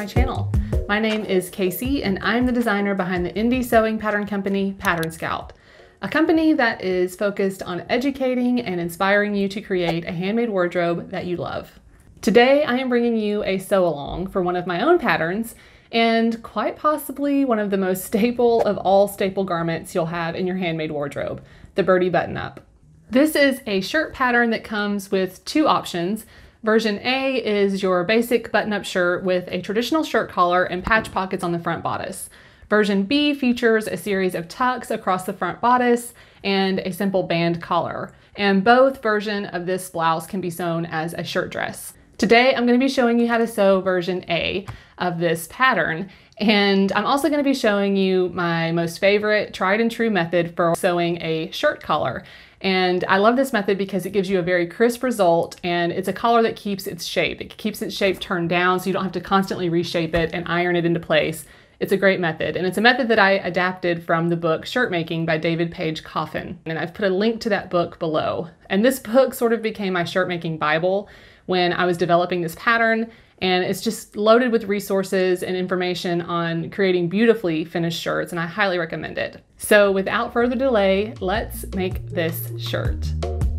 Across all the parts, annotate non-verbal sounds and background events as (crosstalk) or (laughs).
my channel. My name is Casey, and I'm the designer behind the indie sewing pattern company, Pattern Scout, a company that is focused on educating and inspiring you to create a handmade wardrobe that you love. Today, I am bringing you a sew along for one of my own patterns, and quite possibly one of the most staple of all staple garments you'll have in your handmade wardrobe, the Byrdie Button Up. This is a shirt pattern that comes with two options. Version A is your basic button-up shirt with a traditional shirt collar and patch pockets on the front bodice. Version B features a series of tucks across the front bodice and a simple band collar. And both version of this blouse can be sewn as a shirt dress. Today, I'm gonna to be showing you how to sew version A of this pattern. And I'm also gonna be showing you my most favorite tried and true method for sewing a shirt collar. And I love this method because it gives you a very crisp result and it's a collar that keeps its shape. It keeps its shape turned down so you don't have to constantly reshape it and iron it into place. It's a great method, and it's a method that I adapted from the book Shirt Making by David Page Coffin. And I've put a link to that book below. And this book sort of became my shirt making Bible when I was developing this pattern. And it's just loaded with resources and information on creating beautifully finished shirts, and I highly recommend it. So, without further delay, let's make this shirt.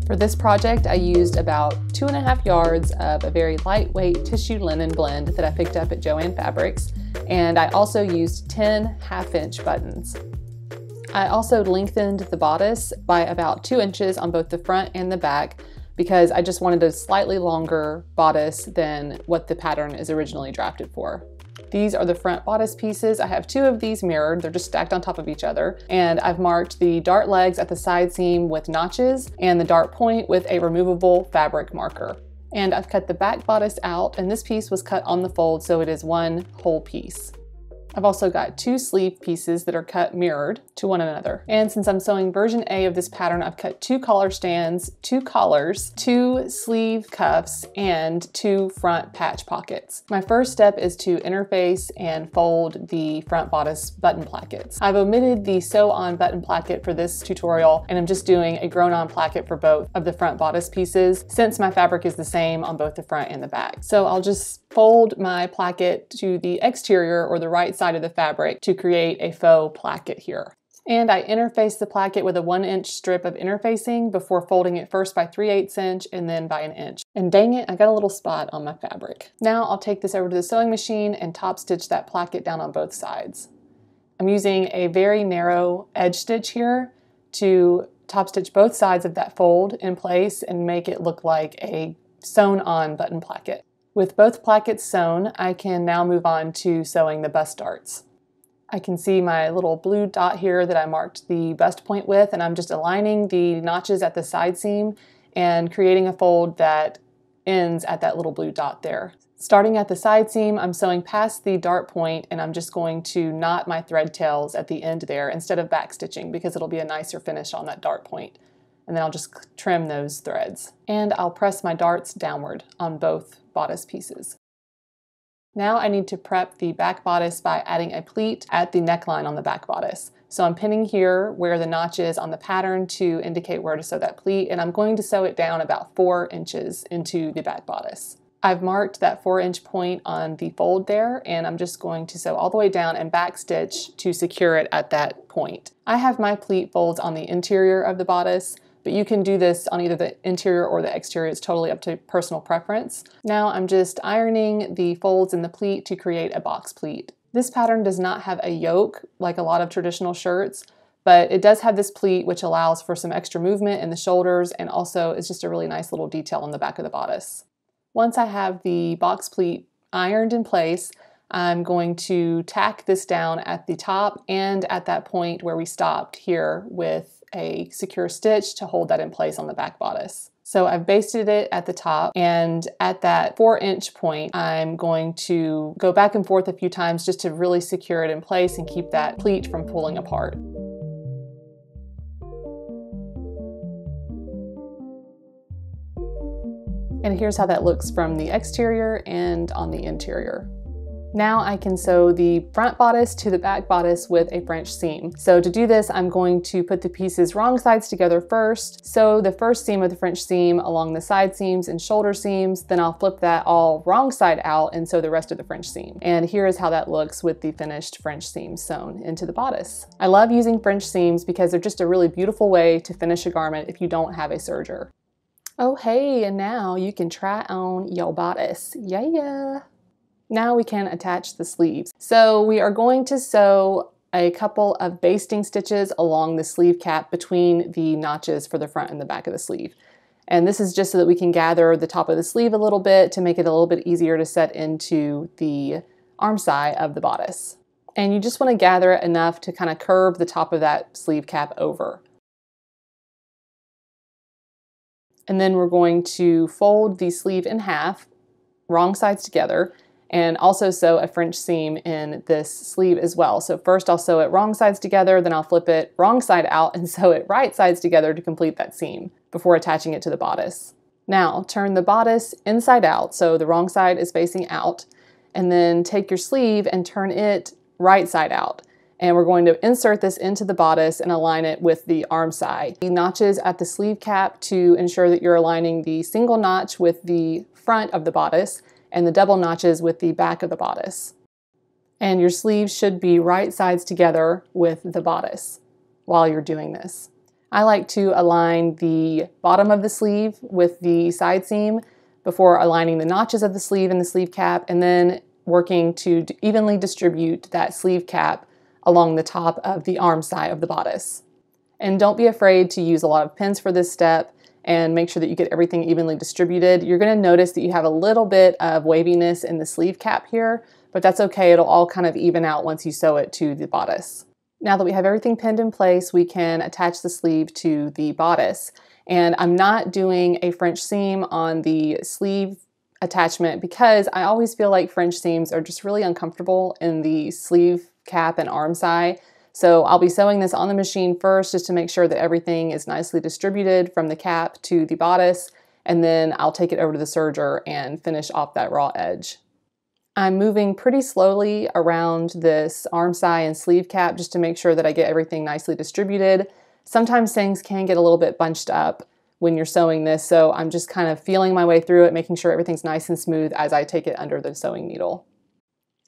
For this project, I used about two and a half yards of a very lightweight tissue linen blend that I picked up at Joann Fabrics, and I also used 10 half inch buttons. I also lengthened the bodice by about two inches on both the front and the back because I just wanted a slightly longer bodice than what the pattern is originally drafted for. These are the front bodice pieces. I have two of these mirrored. They're just stacked on top of each other. And I've marked the dart legs at the side seam with notches and the dart point with a removable fabric marker. And I've cut the back bodice out and this piece was cut on the fold so it is one whole piece. I've also got two sleeve pieces that are cut mirrored to one another. And since I'm sewing version A of this pattern, I've cut two collar stands, two collars, two sleeve cuffs, and two front patch pockets. My first step is to interface and fold the front bodice button plackets. I've omitted the sew on button placket for this tutorial, and I'm just doing a grown on placket for both of the front bodice pieces since my fabric is the same on both the front and the back. So I'll just fold my placket to the exterior or the right side of the fabric to create a faux placket here. And I interface the placket with a one inch strip of interfacing before folding it first by 3 8 inch and then by an inch. And dang it, I got a little spot on my fabric. Now I'll take this over to the sewing machine and top stitch that placket down on both sides. I'm using a very narrow edge stitch here to top stitch both sides of that fold in place and make it look like a sewn on button placket. With both plackets sewn, I can now move on to sewing the bust darts. I can see my little blue dot here that I marked the bust point with, and I'm just aligning the notches at the side seam and creating a fold that ends at that little blue dot there. Starting at the side seam, I'm sewing past the dart point and I'm just going to knot my thread tails at the end there instead of back stitching because it'll be a nicer finish on that dart point. And then I'll just trim those threads. And I'll press my darts downward on both bodice pieces. Now I need to prep the back bodice by adding a pleat at the neckline on the back bodice. So I'm pinning here where the notch is on the pattern to indicate where to sew that pleat, and I'm going to sew it down about four inches into the back bodice. I've marked that four inch point on the fold there, and I'm just going to sew all the way down and back stitch to secure it at that point. I have my pleat folds on the interior of the bodice, but you can do this on either the interior or the exterior. It's totally up to personal preference. Now I'm just ironing the folds in the pleat to create a box pleat. This pattern does not have a yoke like a lot of traditional shirts, but it does have this pleat which allows for some extra movement in the shoulders and also is just a really nice little detail on the back of the bodice. Once I have the box pleat ironed in place, I'm going to tack this down at the top and at that point where we stopped here with a secure stitch to hold that in place on the back bodice. So I've basted it at the top and at that four inch point, I'm going to go back and forth a few times just to really secure it in place and keep that pleat from pulling apart. And here's how that looks from the exterior and on the interior. Now I can sew the front bodice to the back bodice with a French seam. So to do this, I'm going to put the pieces wrong sides together first, sew the first seam of the French seam along the side seams and shoulder seams, then I'll flip that all wrong side out and sew the rest of the French seam. And here is how that looks with the finished French seam sewn into the bodice. I love using French seams because they're just a really beautiful way to finish a garment if you don't have a serger. Oh hey, and now you can try on your bodice. Yeah! Now we can attach the sleeves. So we are going to sew a couple of basting stitches along the sleeve cap between the notches for the front and the back of the sleeve. And this is just so that we can gather the top of the sleeve a little bit to make it a little bit easier to set into the armscye of the bodice. And you just want to gather it enough to kind of curve the top of that sleeve cap over. And then we're going to fold the sleeve in half, wrong sides together, and also sew a French seam in this sleeve as well. So first I'll sew it wrong sides together, then I'll flip it wrong side out and (laughs) sew it right sides together to complete that seam before attaching it to the bodice. Now turn the bodice inside out, so the wrong side is facing out, and then take your sleeve and turn it right side out. And we're going to insert this into the bodice and align it with the armscye. The notches at the sleeve cap to ensure that you're aligning the single notch with the front of the bodice and the double notches with the back of the bodice. And your sleeves should be right sides together with the bodice while you're doing this. I like to align the bottom of the sleeve with the side seam before aligning the notches of the sleeve and the sleeve cap and then working to evenly distribute that sleeve cap along the top of the armscye of the bodice. And don't be afraid to use a lot of pins for this step and make sure that you get everything evenly distributed. You're gonna notice that you have a little bit of waviness in the sleeve cap here, but that's okay. It'll all kind of even out once you sew it to the bodice. Now that we have everything pinned in place, we can attach the sleeve to the bodice. And I'm not doing a French seam on the sleeve attachment because I always feel like French seams are just really uncomfortable in the sleeve cap and armscye. So I'll be sewing this on the machine first just to make sure that everything is nicely distributed from the cap to the bodice, and then I'll take it over to the serger and finish off that raw edge. I'm moving pretty slowly around this armscye and sleeve cap just to make sure that I get everything nicely distributed. Sometimes things can get a little bit bunched up when you're sewing this, so I'm just kind of feeling my way through it, making sure everything's nice and smooth as I take it under the sewing needle.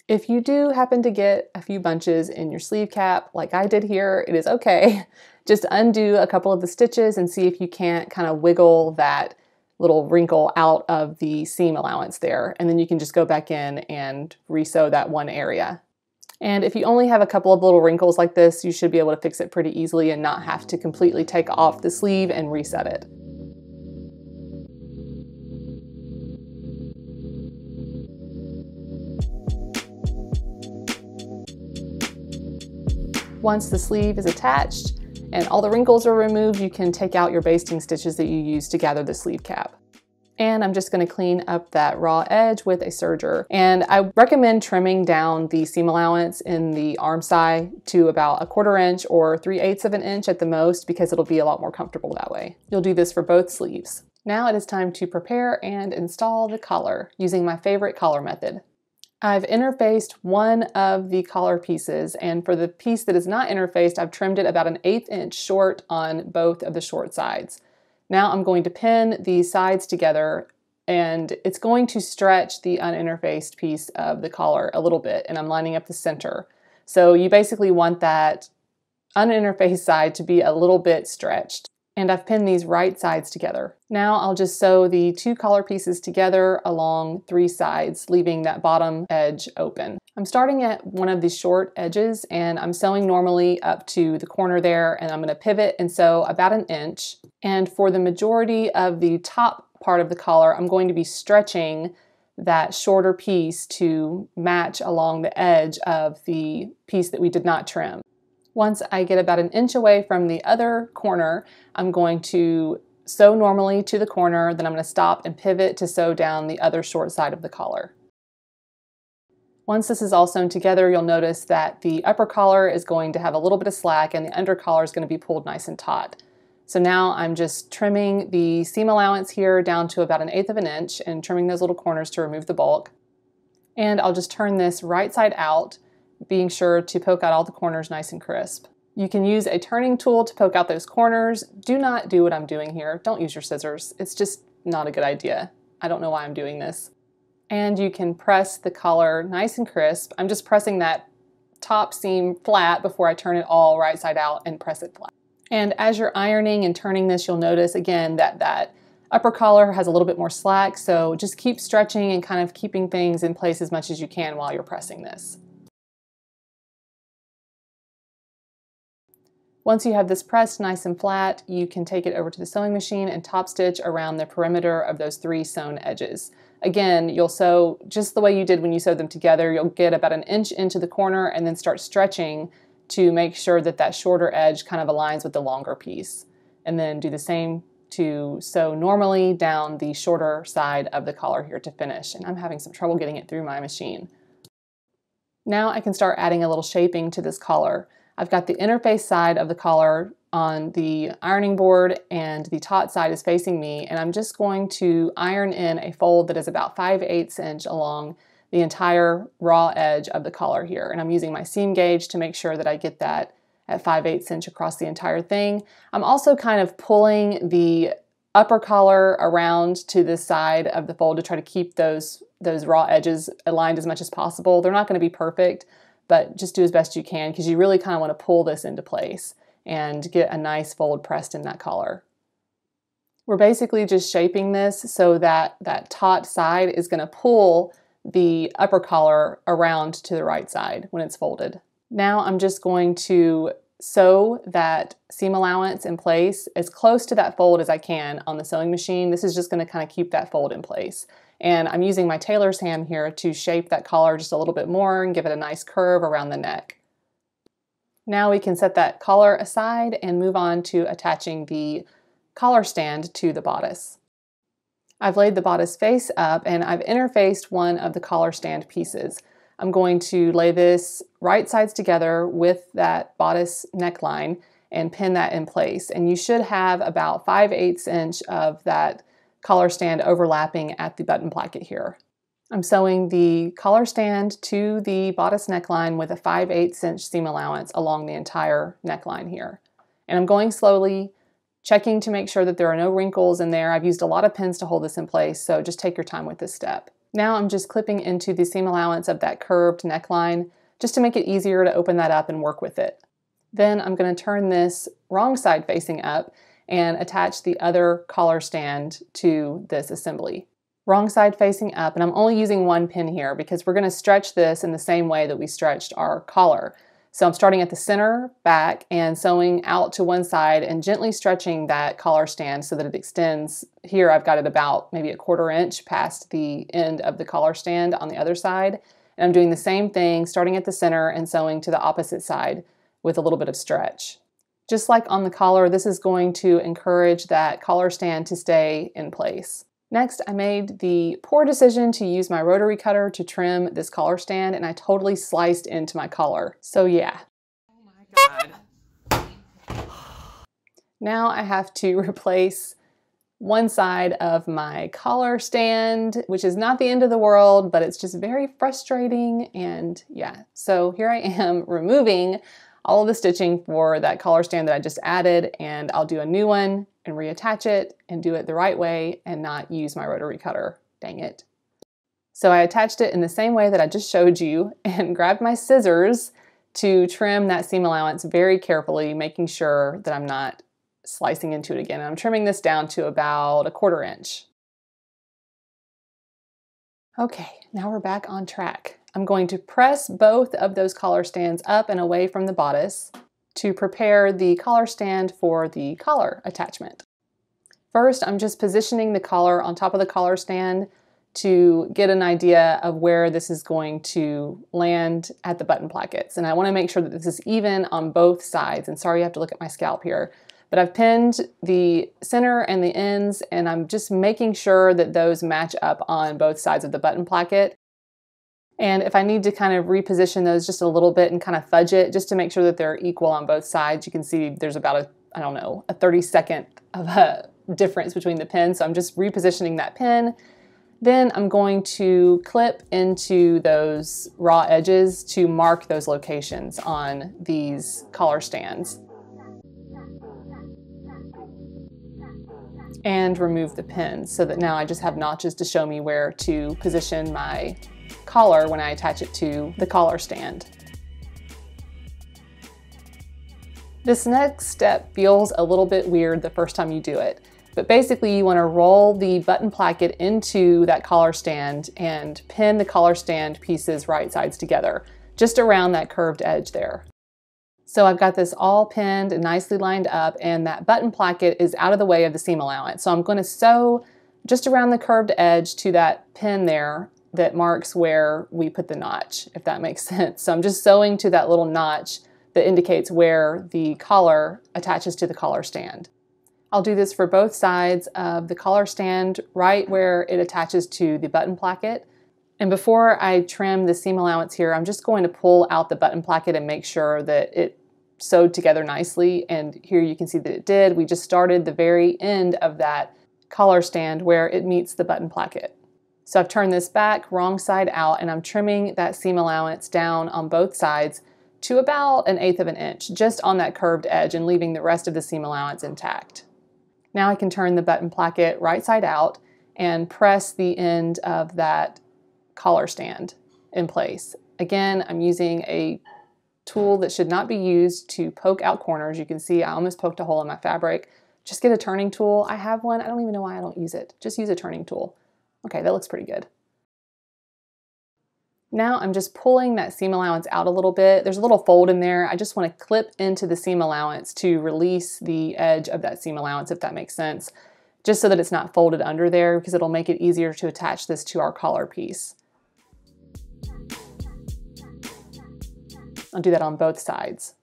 If you do happen to get a few bunches in your sleeve cap, like I did here, it is okay. (laughs) Just undo a couple of the stitches and see if you can't kind of wiggle that little wrinkle out of the seam allowance there. And then you can just go back in and resew that one area. And if you only have a couple of little wrinkles like this, you should be able to fix it pretty easily and not have to completely take off the sleeve and reset it. Once the sleeve is attached and all the wrinkles are removed, you can take out your basting stitches that you used to gather the sleeve cap. And I'm just gonna clean up that raw edge with a serger. And I recommend trimming down the seam allowance in the armscye to about a quarter inch or 3 eighths of an inch at the most because it'll be a lot more comfortable that way. You'll do this for both sleeves. Now it is time to prepare and install the collar using my favorite collar method. I've interfaced one of the collar pieces and for the piece that is not interfaced, I've trimmed it about an eighth inch short on both of the short sides. Now I'm going to pin these sides together and it's going to stretch the uninterfaced piece of the collar a little bit and I'm lining up the center. So you basically want that uninterfaced side to be a little bit stretched and I've pinned these right sides together. Now I'll just sew the two collar pieces together along three sides, leaving that bottom edge open. I'm starting at one of the short edges and I'm sewing normally up to the corner there and I'm gonna pivot and sew about an inch. And for the majority of the top part of the collar, I'm going to be stretching that shorter piece to match along the edge of the piece that we did not trim. Once I get about an inch away from the other corner, I'm going to sew normally to the corner, then I'm going to stop and pivot to sew down the other short side of the collar. Once this is all sewn together, you'll notice that the upper collar is going to have a little bit of slack and the under collar is going to be pulled nice and taut. So now I'm just trimming the seam allowance here down to about an eighth of an inch and trimming those little corners to remove the bulk. And I'll just turn this right side out, being sure to poke out all the corners nice and crisp. You can use a turning tool to poke out those corners. Do not do what I'm doing here. Don't use your scissors. It's just not a good idea. I don't know why I'm doing this. And you can press the collar nice and crisp. I'm just pressing that top seam flat before I turn it all right side out and press it flat. And as you're ironing and turning this, you'll notice again that that upper collar has a little bit more slack, so just keep stretching and kind of keeping things in place as much as you can while you're pressing this. Once you have this pressed nice and flat, you can take it over to the sewing machine and top stitch around the perimeter of those three sewn edges. Again, you'll sew just the way you did when you sewed them together. You'll get about an inch into the corner and then start stretching to make sure that that shorter edge kind of aligns with the longer piece. And then do the same to sew normally down the shorter side of the collar here to finish. And I'm having some trouble getting it through my machine. Now I can start adding a little shaping to this collar. I've got the interface side of the collar on the ironing board and the taut side is facing me and I'm just going to iron in a fold that is about 5 8 inch along the entire raw edge of the collar here and I'm using my seam gauge to make sure that I get that at 5 8 inch across the entire thing. I'm also kind of pulling the upper collar around to the side of the fold to try to keep those those raw edges aligned as much as possible. They're not going to be perfect, but just do as best you can because you really kind of want to pull this into place and get a nice fold pressed in that collar. We're basically just shaping this so that that taut side is going to pull the upper collar around to the right side when it's folded. Now I'm just going to sew that seam allowance in place as close to that fold as I can on the sewing machine. This is just going to kind of keep that fold in place. And I'm using my tailor's ham here to shape that collar just a little bit more and give it a nice curve around the neck. Now we can set that collar aside and move on to attaching the collar stand to the bodice. I've laid the bodice face up and I've interfaced one of the collar stand pieces. I'm going to lay this right sides together with that bodice neckline and pin that in place. And you should have about 5 8 inch of that collar stand overlapping at the button placket here. I'm sewing the collar stand to the bodice neckline with a 5 8 inch seam allowance along the entire neckline here. And I'm going slowly, checking to make sure that there are no wrinkles in there. I've used a lot of pins to hold this in place, so just take your time with this step. Now I'm just clipping into the seam allowance of that curved neckline just to make it easier to open that up and work with it. Then I'm going to turn this wrong side facing up and attach the other collar stand to this assembly. Wrong side facing up, and I'm only using one pin here because we're going to stretch this in the same way that we stretched our collar. So I'm starting at the center back and sewing out to one side and gently stretching that collar stand so that it extends. Here I've got it about maybe a quarter inch past the end of the collar stand on the other side. And I'm doing the same thing starting at the center and sewing to the opposite side with a little bit of stretch. Just like on the collar, this is going to encourage that collar stand to stay in place. Next, I made the poor decision to use my rotary cutter to trim this collar stand and I totally sliced into my collar. So yeah. Oh my God. now I have to (laughs) replace one side of my collar stand, which is not the end of the world, but it's just very frustrating. And yeah, so here I am (laughs) removing all of the stitching for that collar stand that I just added and I'll do a new one and reattach it and do it the right way and not use my rotary cutter. Dang it. So I attached it in the same way that I just showed you (laughs) and grabbed my scissors to trim that seam allowance very carefully, making sure that I'm not slicing into it again. And I'm trimming this down to about a quarter inch. Okay, now we're back on track. I'm going to press both of those collar stands up and away from the bodice to prepare the collar stand for the collar attachment. First, I'm just positioning the collar on top of the collar stand to get an idea of where this is going to land at the button plackets. And I wanna make sure that this is even on both sides. And sorry you have to look at my scalp here. But I've pinned the center and the ends and I'm just making sure that those match up on both sides of the button placket. And if I need to kind of reposition those just a little bit and kind of fudge it just to make sure that they're equal on both sides, you can see there's about a, I don't know, a 30 second of a difference between the pins. So I'm just repositioning that pin, Then I'm going to clip into those raw edges to mark those locations on these collar stands. And remove the pins so that now I just have notches to show me where to position my collar when I attach it to the collar stand. This next step feels a little bit weird the first time you do it. But basically you want to roll the button placket into that collar stand and pin the collar stand pieces right sides together, just around that curved edge there. So I've got this all pinned and nicely lined up and that button placket is out of the way of the seam allowance. So I'm going to sew just around the curved edge to that pin there that marks where we put the notch, if that makes (laughs) sense. So I'm just sewing to that little notch that indicates where the collar attaches to the collar stand. I'll do this for both sides of the collar stand right where it attaches to the button placket. And before I trim the seam allowance here, I'm just going to pull out the button placket and make sure that it sewed together nicely. And here you can see that it did. We just started the very end of that collar stand where it meets the button placket. So I've turned this back wrong side out and I'm trimming that seam allowance down on both sides to about an eighth of an inch, just on that curved edge and leaving the rest of the seam allowance intact. Now I can turn the button placket right side out and press the end of that collar stand in place. Again, I'm using a tool that should not be used to poke out corners. You can see I almost poked a hole in my fabric. Just get a turning tool. I have one. I don't even know why I don't use it. Just use a turning tool. Okay, that looks pretty good. Now I'm just pulling that seam allowance out a little bit. There's a little fold in there. I just want to clip into the seam allowance to release the edge of that seam allowance, if that makes sense, just so that it's not folded under there because it'll make it easier to attach this to our collar piece. I'll do that on both sides.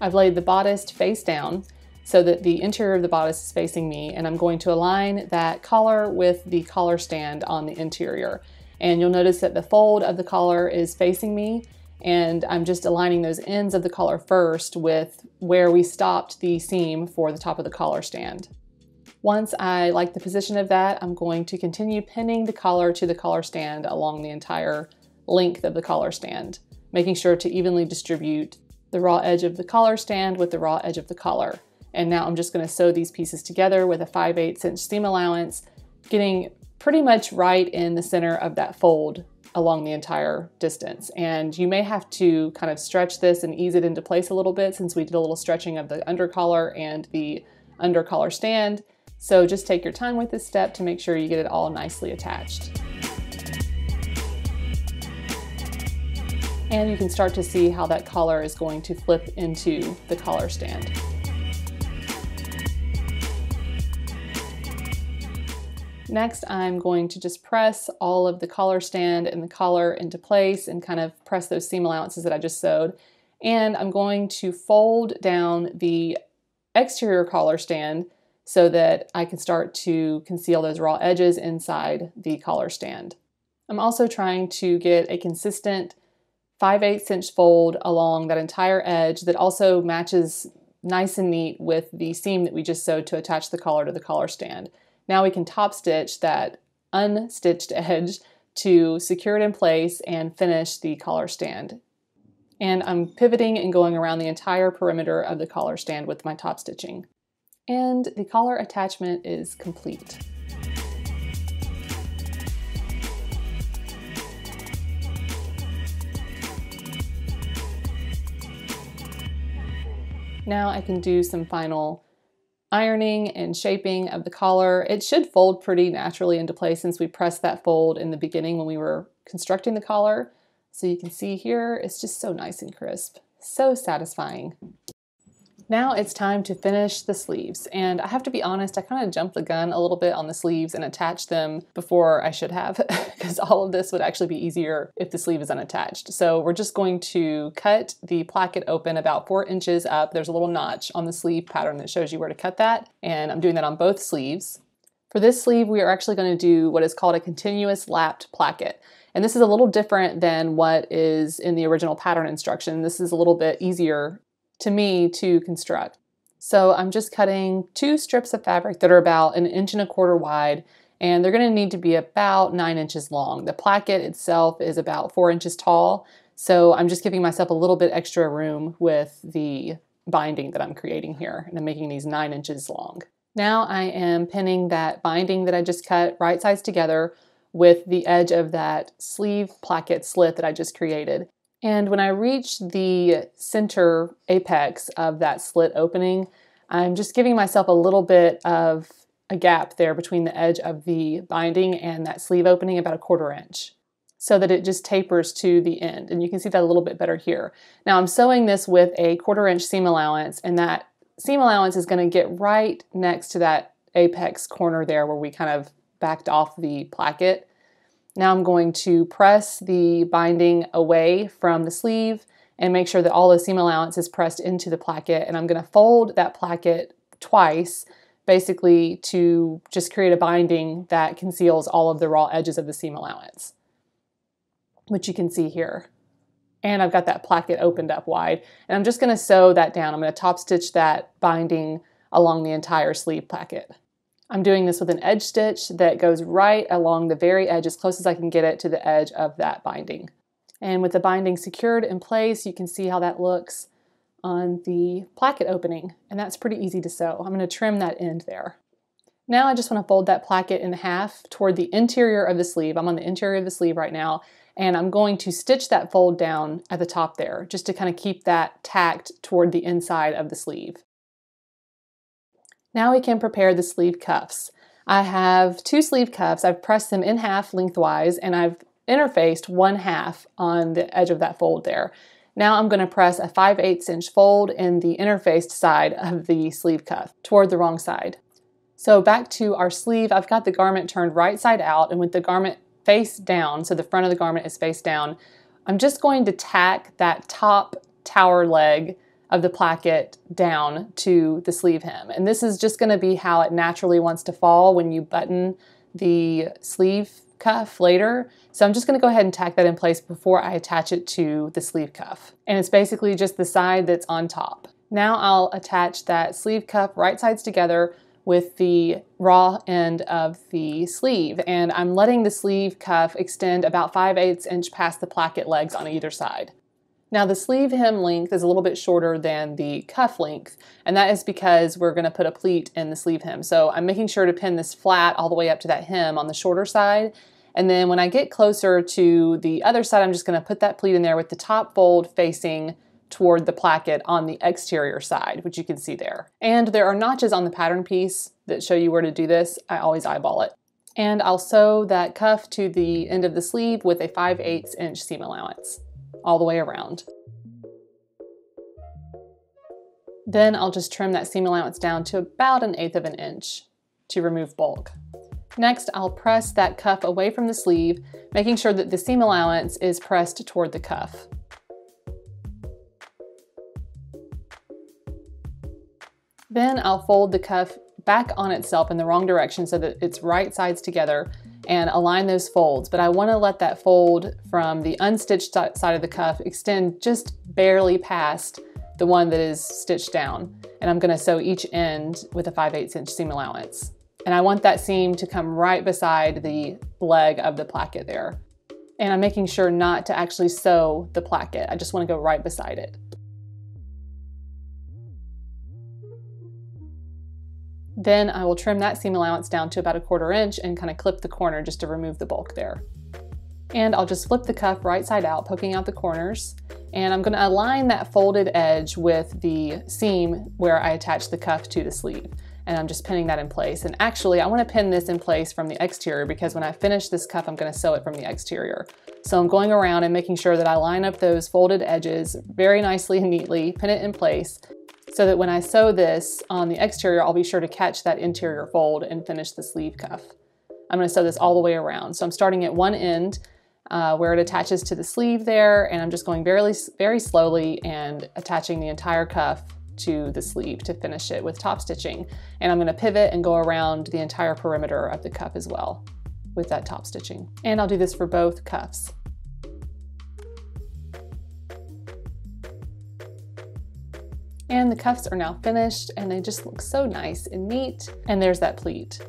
I've laid the bodice face down so that the interior of the bodice is facing me and I'm going to align that collar with the collar stand on the interior. And you'll notice that the fold of the collar is facing me and I'm just aligning those ends of the collar first with where we stopped the seam for the top of the collar stand. Once I like the position of that, I'm going to continue pinning the collar to the collar stand along the entire length of the collar stand, making sure to evenly distribute the raw edge of the collar stand with the raw edge of the collar. And now I'm just gonna sew these pieces together with a 5 8 inch seam allowance, getting pretty much right in the center of that fold along the entire distance. And you may have to kind of stretch this and ease it into place a little bit since we did a little stretching of the under collar and the under collar stand. So just take your time with this step to make sure you get it all nicely attached. And you can start to see how that collar is going to flip into the collar stand. Next, I'm going to just press all of the collar stand and the collar into place and kind of press those seam allowances that I just sewed. And I'm going to fold down the exterior collar stand so that I can start to conceal those raw edges inside the collar stand. I'm also trying to get a consistent 5 8 inch fold along that entire edge that also matches nice and neat with the seam that we just sewed to attach the collar to the collar stand. Now we can top stitch that unstitched edge to secure it in place and finish the collar stand. And I'm pivoting and going around the entire perimeter of the collar stand with my top stitching. And the collar attachment is complete. Now I can do some final ironing and shaping of the collar. It should fold pretty naturally into place since we pressed that fold in the beginning when we were constructing the collar. So you can see here, it's just so nice and crisp. So satisfying. Now it's time to finish the sleeves. And I have to be honest, I kind of jumped the gun a little bit on the sleeves and attached them before I should have, (laughs) because all of this would actually be easier if the sleeve is unattached. So we're just going to cut the placket open about four inches up. There's a little notch on the sleeve pattern that shows you where to cut that. And I'm doing that on both sleeves. For this sleeve, we are actually going to do what is called a continuous lapped placket. And this is a little different than what is in the original pattern instruction. This is a little bit easier to me to construct. So I'm just cutting two strips of fabric that are about an inch and a quarter wide and they're going to need to be about nine inches long. The placket itself is about four inches tall, so I'm just giving myself a little bit extra room with the binding that I'm creating here, and I'm making these nine inches long. Now I am pinning that binding that I just cut right sides together with the edge of that sleeve placket slit that I just created. And when I reach the center apex of that slit opening, I'm just giving myself a little bit of a gap there between the edge of the binding and that sleeve opening about a quarter inch so that it just tapers to the end. And you can see that a little bit better here. Now I'm sewing this with a quarter inch seam allowance and that seam allowance is going to get right next to that apex corner there where we kind of backed off the placket. Now I'm going to press the binding away from the sleeve and make sure that all the seam allowance is pressed into the placket and I'm going to fold that placket twice basically to just create a binding that conceals all of the raw edges of the seam allowance, which you can see here. And I've got that placket opened up wide. And I'm just gonna sew that down. I'm gonna top stitch that binding along the entire sleeve placket. I'm doing this with an edge stitch that goes right along the very edge as close as I can get it to the edge of that binding. And with the binding secured in place, you can see how that looks on the placket opening, and that's pretty easy to sew. I'm going to trim that end there. Now I just want to fold that placket in half toward the interior of the sleeve. I'm on the interior of the sleeve right now, and I'm going to stitch that fold down at the top there, just to kind of keep that tacked toward the inside of the sleeve. Now we can prepare the sleeve cuffs. I have two sleeve cuffs. I've pressed them in half lengthwise, and I've interfaced one half on the edge of that fold there. Now I'm going to press a 5 8 inch fold in the interfaced side of the sleeve cuff toward the wrong side. So back to our sleeve, I've got the garment turned right side out and with the garment face down, so the front of the garment is face down, I'm just going to tack that top tower leg of the placket down to the sleeve hem. And this is just going to be how it naturally wants to fall when you button the sleeve cuff later. So I'm just gonna go ahead and tack that in place before I attach it to the sleeve cuff. And it's basically just the side that's on top. Now I'll attach that sleeve cuff right sides together with the raw end of the sleeve. And I'm letting the sleeve cuff extend about 5 8 inch past the placket legs on either side. Now the sleeve hem length is a little bit shorter than the cuff length, and that is because we're gonna put a pleat in the sleeve hem. So I'm making sure to pin this flat all the way up to that hem on the shorter side. And then when I get closer to the other side, I'm just gonna put that pleat in there with the top fold facing toward the placket on the exterior side, which you can see there. And there are notches on the pattern piece that show you where to do this. I always eyeball it. And I'll sew that cuff to the end of the sleeve with a 5 8 inch seam allowance all the way around. Then I'll just trim that seam allowance down to about an eighth of an inch to remove bulk. Next, I'll press that cuff away from the sleeve, making sure that the seam allowance is pressed toward the cuff. Then I'll fold the cuff back on itself in the wrong direction so that it's right sides together and align those folds. But I wanna let that fold from the unstitched side of the cuff extend just barely past the one that is stitched down. And I'm gonna sew each end with a 5 8 inch seam allowance. And I want that seam to come right beside the leg of the placket there. And I'm making sure not to actually sew the placket. I just wanna go right beside it. Then I will trim that seam allowance down to about a quarter inch and kind of clip the corner just to remove the bulk there. And I'll just flip the cuff right side out, poking out the corners. And I'm gonna align that folded edge with the seam where I attach the cuff to the sleeve. And I'm just pinning that in place. And actually, I wanna pin this in place from the exterior because when I finish this cuff, I'm gonna sew it from the exterior. So I'm going around and making sure that I line up those folded edges very nicely and neatly, pin it in place, so that when I sew this on the exterior, I'll be sure to catch that interior fold and finish the sleeve cuff. I'm gonna sew this all the way around. So I'm starting at one end uh, where it attaches to the sleeve there, and I'm just going very, very slowly and attaching the entire cuff to the sleeve to finish it with top stitching. And I'm gonna pivot and go around the entire perimeter of the cuff as well with that top stitching. And I'll do this for both cuffs. And the cuffs are now finished and they just look so nice and neat. And there's that pleat.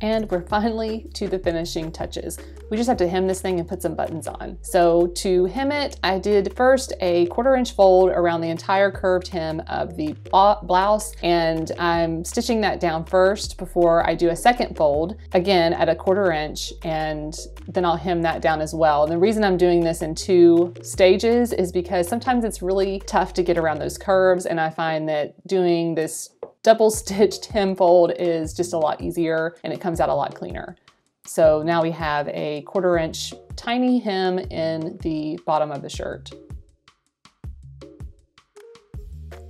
And we're finally to the finishing touches. We just have to hem this thing and put some buttons on. So to hem it, I did first a quarter inch fold around the entire curved hem of the blouse and I'm stitching that down first before I do a second fold, again at a quarter inch, and then I'll hem that down as well. And the reason I'm doing this in two stages is because sometimes it's really tough to get around those curves and I find that doing this double stitched (laughs) hem fold is just a lot easier and it comes out a lot cleaner. So now we have a quarter inch tiny hem in the bottom of the shirt.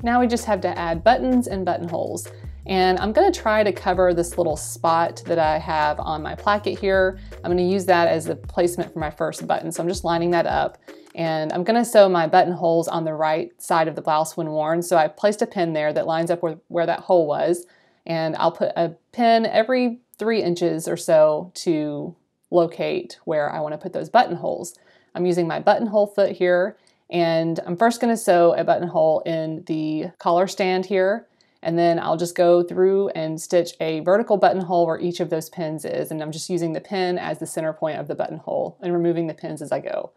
Now we just have to add buttons and buttonholes. And I'm gonna try to cover this little spot that I have on my placket here. I'm gonna use that as the placement for my first button. So I'm just lining that up. And I'm gonna sew my buttonholes on the right side of the blouse when worn. So I placed a pin there that lines up where that hole was. And I'll put a pin every three inches or so to locate where I want to put those buttonholes. I'm using my buttonhole foot here and I'm first going to sew a buttonhole in the collar stand here and then I'll just go through and stitch a vertical buttonhole where each of those pins is and I'm just using the pin as the center point of the buttonhole and removing the pins as I go.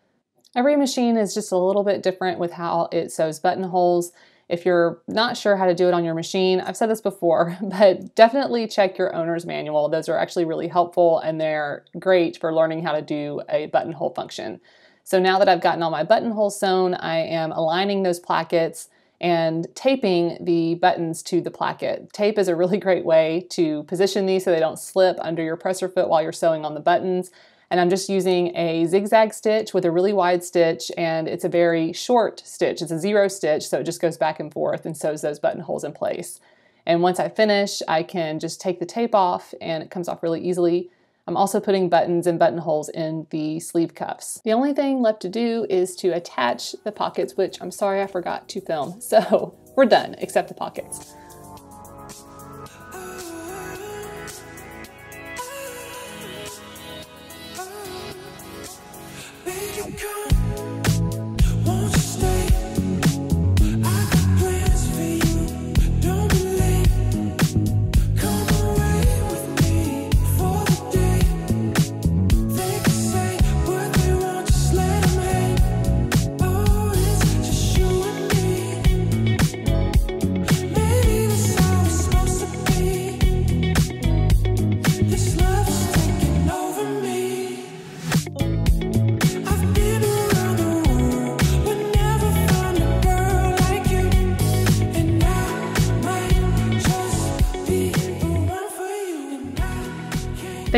Every machine is just a little bit different with how it sews buttonholes if you're not sure how to do it on your machine, I've said this before, (laughs) but definitely check your owner's manual. Those are actually really helpful and they're great for learning how to do a buttonhole function. So now that I've gotten all my buttonholes sewn, I am aligning those plackets and taping the buttons to the placket. Tape is a really great way to position these so they don't slip under your presser foot while you're sewing on the buttons and I'm just using a zigzag stitch with a really wide stitch and it's a very short stitch. It's a zero stitch so it just goes back and forth and sews those buttonholes in place. And once I finish I can just take the tape off and it comes off really easily. I'm also putting buttons and buttonholes in the sleeve cuffs. The only thing left to do is to attach the pockets, which I'm sorry I forgot to film. (laughs) So we're done, except the pockets.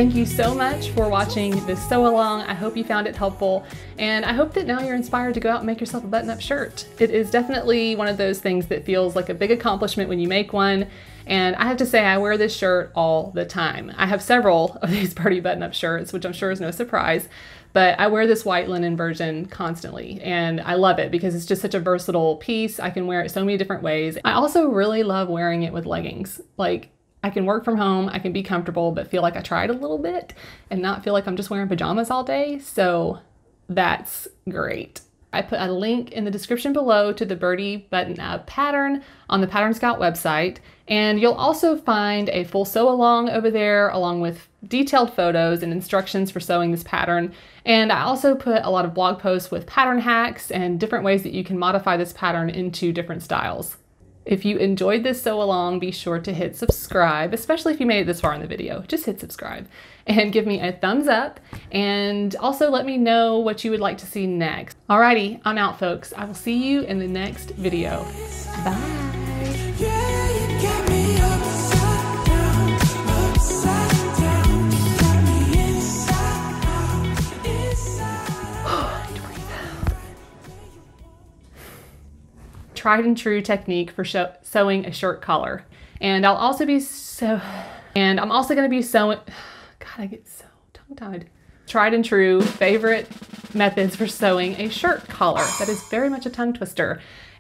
Thank you so much for watching this sew along. I hope you found it helpful and I hope that now you're inspired to go out and make yourself a button up shirt. It is definitely one of those things that feels like a big accomplishment when you make one and I have to say I wear this shirt all the time. I have several (laughs) of these Byrdie button up shirts which I'm sure is no surprise but I wear this white linen version constantly and I love it because it's just such a versatile piece. I can wear it so many different ways. I also really love wearing it with leggings. Like I can work from home, I can be comfortable, but feel like I tried a little bit and not feel like I'm just wearing pajamas all day. So that's great. I put a link in the description below to the Byrdie button up pattern on the Pattern Scout website. And you'll also find a full sew along over there, along with detailed photos and instructions for sewing this pattern. And I also put a lot of blog posts with pattern hacks and different ways that you can modify this pattern into different styles. If you enjoyed this sew along, be sure to hit subscribe, especially if you made it this far in the video. Just hit subscribe and give me a thumbs up and also let me know what you would like to see next. Alrighty, I'm out folks. I will see you in the next video. Bye. Tried and true technique for sewing a shirt collar. And I'll also be so, and I'm also gonna be sewing, God, I get so tongue-tied. Tried and true favorite methods for sewing a shirt collar. That is very much a tongue twister.